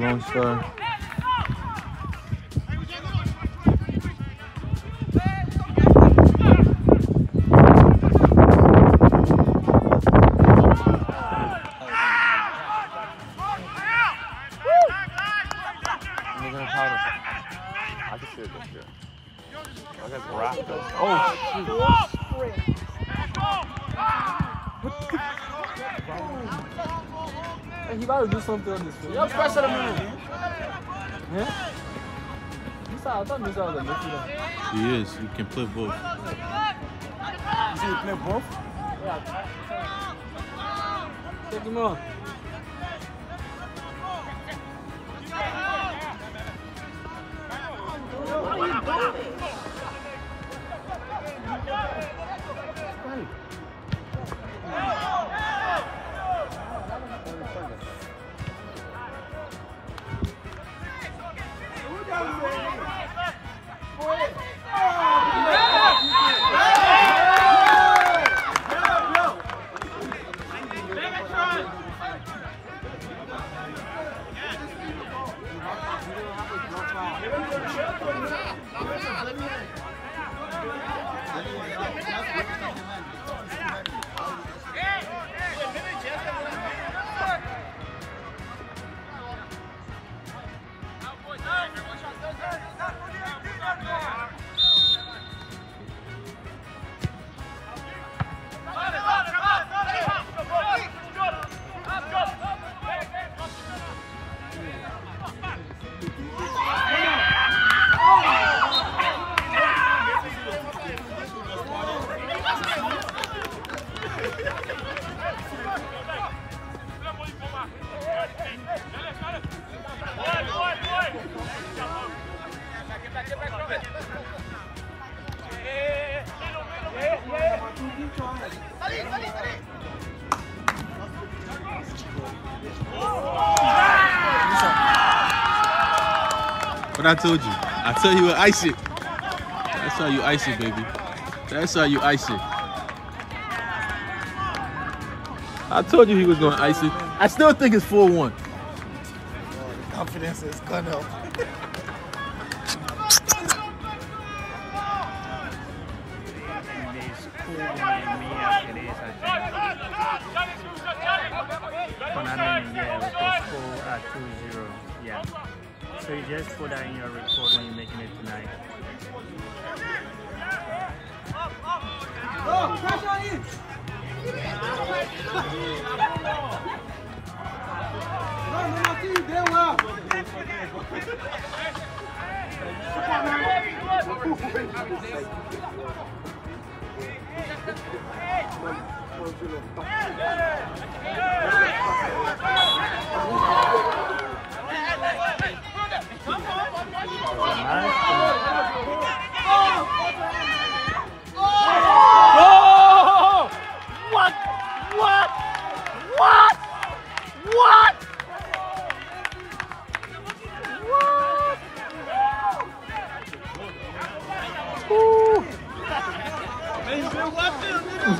Long star. Shoot. He about to do something on this field. Yo, pressure him in. Yeah? Musa, I thought Musa was a midfielder. He is. He can play both. You see him play both? Yeah. Take him on. What I told you. I tell you, ice it. That's how you ice it, baby. That's how you ice it. I told you he was going to ice it. I still think it's 4-1. the Confidence is gone up. Konami, yeah, with the score at 2-0. Yeah. So you just put that in your report when you're making it tonight. Oh! What? What? What? What? What? Ooh.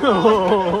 No.